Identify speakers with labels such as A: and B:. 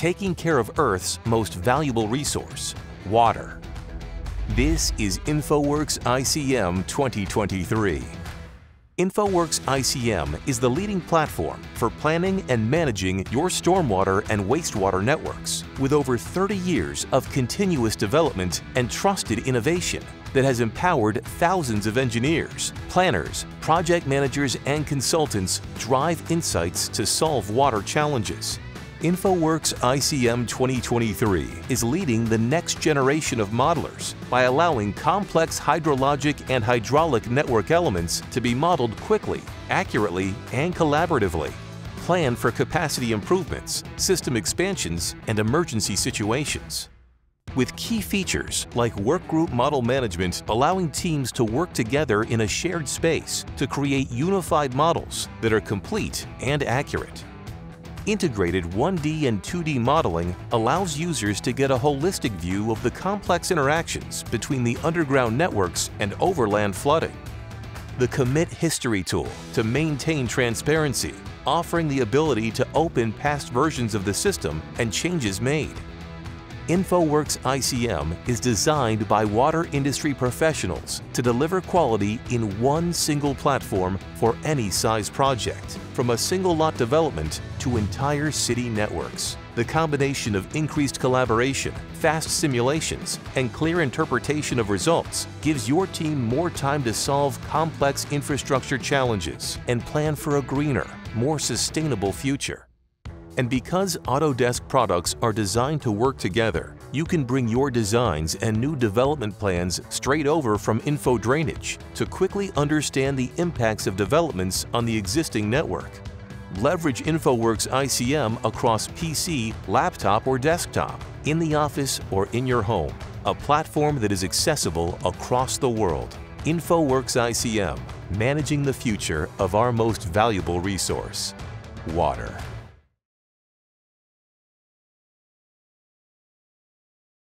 A: taking care of Earth's most valuable resource, water. This is InfoWorks ICM 2023. InfoWorks ICM is the leading platform for planning and managing your stormwater and wastewater networks with over 30 years of continuous development and trusted innovation that has empowered thousands of engineers, planners, project managers, and consultants drive insights to solve water challenges. InfoWorks ICM 2023 is leading the next generation of modelers by allowing complex hydrologic and hydraulic network elements to be modeled quickly, accurately, and collaboratively. Plan for capacity improvements, system expansions, and emergency situations. With key features like workgroup model management allowing teams to work together in a shared space to create unified models that are complete and accurate. Integrated 1D and 2D modeling allows users to get a holistic view of the complex interactions between the underground networks and overland flooding. The Commit History tool to maintain transparency, offering the ability to open past versions of the system and changes made. InfoWorks ICM is designed by water industry professionals to deliver quality in one single platform for any size project, from a single lot development to entire city networks. The combination of increased collaboration, fast simulations, and clear interpretation of results gives your team more time to solve complex infrastructure challenges and plan for a greener, more sustainable future. And because Autodesk products are designed to work together, you can bring your designs and new development plans straight over from InfoDrainage to quickly understand the impacts of developments on the existing network. Leverage InfoWorks ICM across PC, laptop, or desktop, in the office or in your home, a platform that is accessible across the world. InfoWorks ICM, managing the future of our most valuable resource, water.